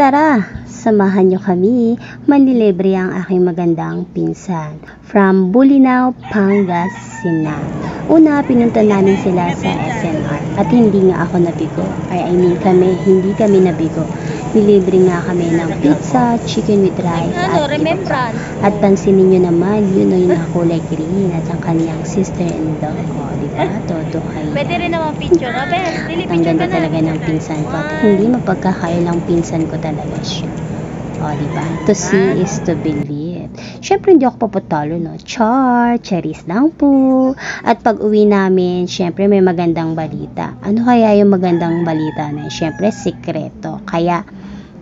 Tara, samahan nyo kami, manlilibre ang aking magandang pinsan from Bulinaw, Pangasinan. Una, pinunta namin sila sa SNR at hindi nga ako nabigo. Ay, I mean kami, hindi kami nabigo. Nilibre nga kami ng pizza, chicken with rice, Ano, at iba pa. At pansinin nyo naman, yun o yung nakakulay green at ang kanyang sister-in-law. O, di ba? Todo kayo. Pwede rin naman picture. Abe, dili Ang picture ganda ka na. talaga ng pinsan ko. At hindi mapagkakailang pinsan ko talaga siya. O, di ba? To see is to believe. Siyempre, hindi ako papatalo, no? Char, cherries lang po. At pag uwi namin, siyempre, may magandang balita. Ano kaya yung magandang balita na yun? Siyempre, sikreto. Kaya,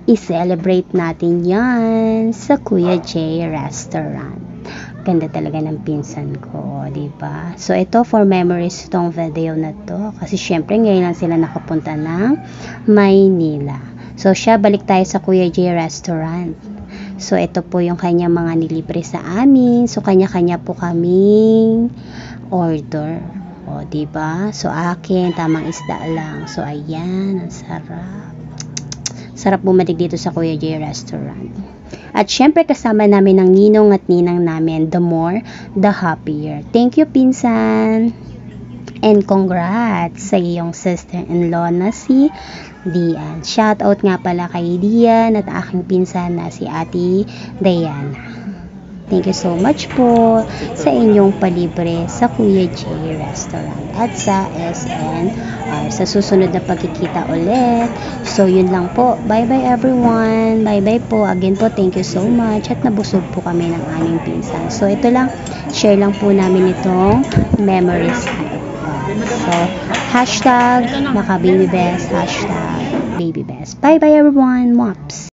i-celebrate natin yan sa Kuya J Restaurant. Ganda talaga ng pinsan ko, di ba? So, ito for memories tong video na to. Kasi syempre, ngayon lang sila nakapunta ng Maynila. So, siya, balik tayo sa Kuya J Restaurant. So, ito po yung kanya mga nilibre sa amin. So, kanya-kanya po kaming order. O, ba? So, akin, tamang isda lang. So, ayan, ang sarap. Sarap bumatig dito sa Kuya J Restaurant. At syempre kasama namin ng ninong at ninang namin. The more, the happier. Thank you, Pinsan! And congrats sa iyong sister-in-law na si Dian. Shout out nga pala kay Dian at aking pinsan na si Ate Diana. Thank you so much po sa inyong palibre sa Kuya J Restaurant at sa SNR. Sa susunod na pagkikita ulit. So, yun lang po. Bye-bye everyone. Bye-bye po. Again po, thank you so much. At nabusog po kami ng aming pinsan. So, ito lang. Share lang po namin itong memories. So, hashtag, maka baby best, hashtag baby best. Bye-bye everyone. Mops.